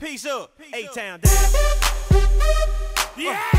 Peace up, A-Town down. Yeah,